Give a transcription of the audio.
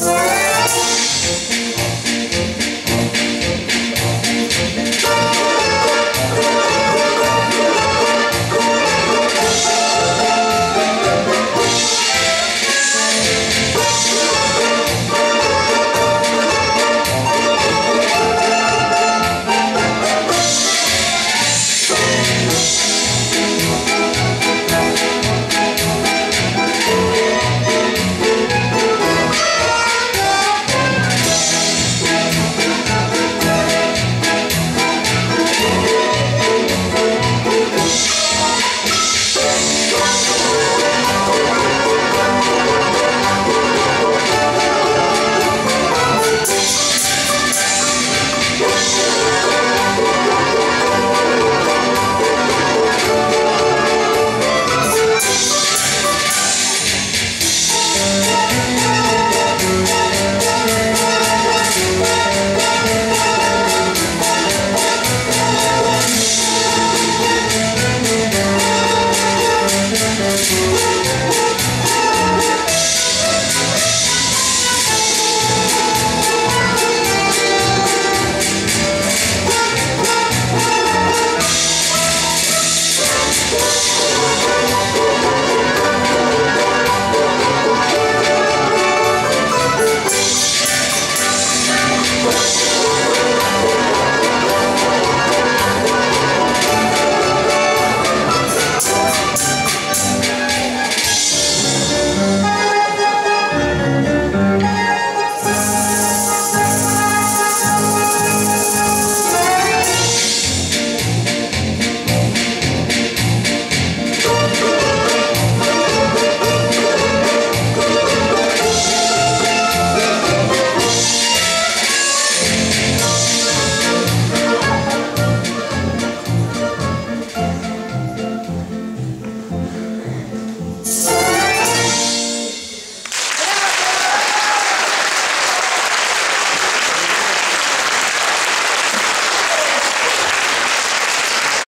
Yeah.